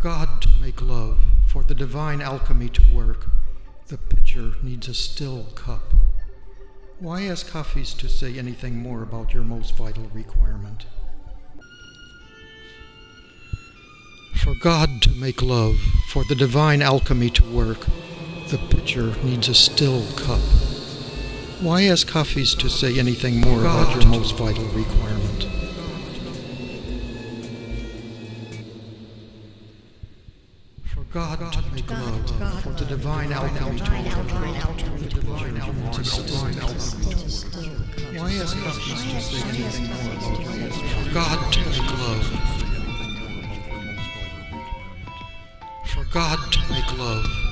God to make love, for the divine alchemy to work, the pitcher needs a still cup. Why ask Hafiz to say anything more about your most vital requirement? For God to make love, for the divine alchemy to work, the pitcher needs a still cup. Why ask Hafiz to say anything more about your most vital requirement? For God to make love, for the divine alchemy to work, the divine alchemy to still Why ask Hafiz to say anything more? about your most For God to make love, for God to make love,